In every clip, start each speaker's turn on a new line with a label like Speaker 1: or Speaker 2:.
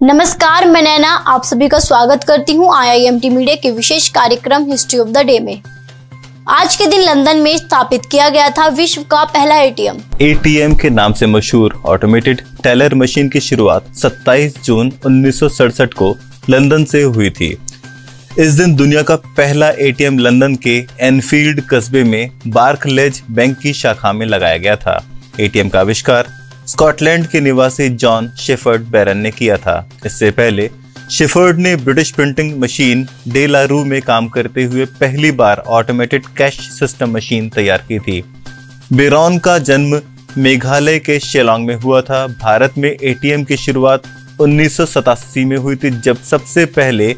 Speaker 1: नमस्कार, मैं नैना, आप सभी का स्वागत करती हूँ आईआईएमटी मीडिया के विशेष कार्यक्रम हिस्ट्री ऑफ़ द डे में। आज के दिन लंदन में स्थापित किया गया था विश्व का पहला एटीएम
Speaker 2: एटीएम के नाम से मशहूर ऑटोमेटेड टेलर मशीन की शुरुआत 27 जून उन्नीस सौ सड़सठ को लंदन से हुई थी। इस दिन दुनिया का पहला एटीएम लंदन के एनफील्ड कस्बे में बार्कलेज बैंक की शाखा में लगाया गया था। एटीएम का आविष्कार स्कॉटलैंड के निवासी जॉन शेफर्ड बैरन ने किया था। इससे पहले, शिफर्ड ने British printing machine De La Rue में काम करते हुए पहली बार ऑटोमेटेड कैश सिस्टम मशीन तैयार की थी। बेरॉन का जन्म मेघालय के शेलोंग में हुआ था। भारत में एटीएम की शुरुआत उन्नीस सौ सतासी में हुई थी, जब सबसे पहले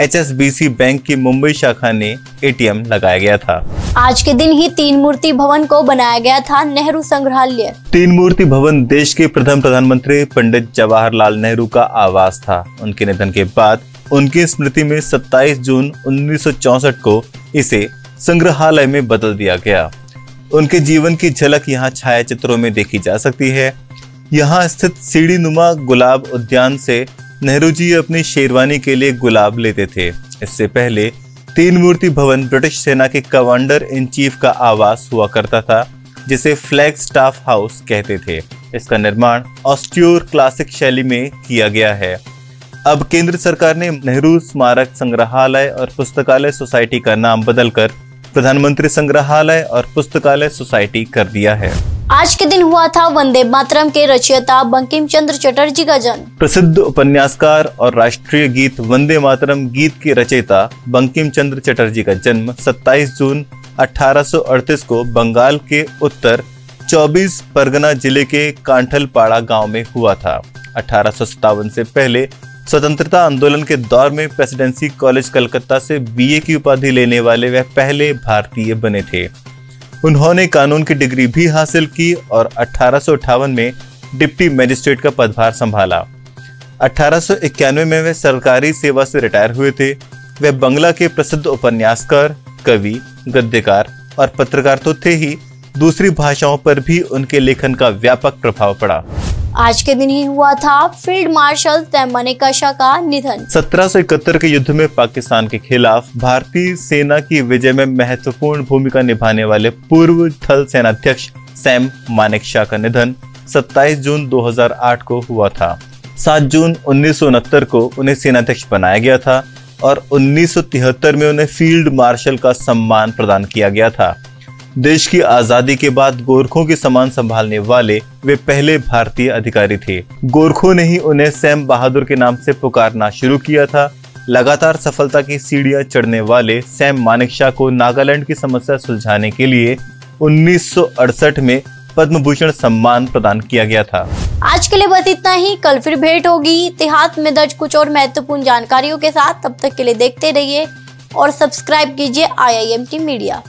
Speaker 2: एचएसबीसी बैंक की मुंबई शाखा ने एटीएम लगाया गया था।
Speaker 1: आज के दिन ही तीन मूर्ति भवन को बनाया गया था नेहरू संग्रहालय।
Speaker 2: तीन मूर्ति भवन देश के प्रथम प्रधानमंत्री पंडित जवाहरलाल नेहरू का आवास था। उनके निधन के बाद उनकी स्मृति में 27 जून 1964 को इसे संग्रहालय में बदल दिया गया। उनके जीवन की झलक यहाँ छाया चित्रों में देखी जा सकती है। यहाँ स्थित सीढ़ी नुमा गुलाब उद्यान से नेहरू जी अपनी शेरवानी के लिए गुलाब लेते थे। इससे पहले तीन मूर्ति भवन ब्रिटिश सेना के कमांडर इन चीफ का आवास हुआ करता था, जिसे फ्लैग स्टाफ हाउस कहते थे। इसका निर्माण ऑस्ट्योर क्लासिक शैली में किया गया है। अब केंद्र सरकार ने नेहरू स्मारक संग्रहालय और पुस्तकालय सोसाइटी का नाम बदलकर प्रधानमंत्री संग्रहालय और पुस्तकालय सोसाइटी कर दिया है।
Speaker 1: आज के दिन हुआ था वंदे मातरम के रचयिता बंकिम चंद्र चटर्जी का जन्म।
Speaker 2: प्रसिद्ध उपन्यासकार और राष्ट्रीय गीत वंदे मातरम गीत के रचयिता बंकिम चंद्र चटर्जी का जन्म 27 जून 1838 को बंगाल के उत्तर 24 परगना ज़िले के कांठलपाड़ा गाँव में हुआ था। अठारह से पहले स्वतंत्रता आंदोलन के दौर में प्रेसिडेंसी कॉलेज कलकत्ता से बीए की उपाधि लेने वाले वह पहले भारतीय बने थे। उन्होंने कानून की डिग्री भी हासिल की और अठारह सौ अठावन में डिप्टी मजिस्ट्रेट का पदभार संभाला। अठारह में वे सरकारी सेवा से रिटायर हुए थे। वे बंगला के प्रसिद्ध उपन्यासकार, कवि, गद्यकार और पत्रकार तो थे ही। दूसरी भाषाओं पर भी उनके लेखन का व्यापक प्रभाव पड़ा।
Speaker 1: आज के दिन ही हुआ था फ़ील्ड मार्शल तैमने शाह का निधन।
Speaker 2: सत्रह सौ इकहत्तर के युद्ध में पाकिस्तान के खिलाफ भारतीय सेना की विजय में महत्वपूर्ण भूमिका निभाने वाले पूर्व थल सेनाध्यक्ष सैम मानेक शाह का निधन 27 जून 2008 को हुआ था। 7 जून उन्नीस सौ उनहत्तर को उन्हें सेनाध्यक्ष बनाया गया था और 1973 में उन्हें फ़ील्ड मार्शल का सम्मान प्रदान किया गया था। देश की आज़ादी के बाद गोरखों की समान संभालने वाले वे पहले भारतीय अधिकारी थे। गोरखों ने ही उन्हें सैम बहादुर के नाम से पुकारना शुरू किया था। लगातार सफलता की सीढ़ियाँ चढ़ने वाले सैम मानेकशा को नागालैंड की समस्या सुलझाने के लिए 1968 में पद्म भूषण सम्मान प्रदान किया गया था।
Speaker 1: आज के लिए बस इतना ही। कल फिर भेंट होगी। इतिहास में दर्ज कुछ और महत्वपूर्ण जानकारियों के साथ। तब तक के लिए देखते रहिए और सब्सक्राइब कीजिए आई मीडिया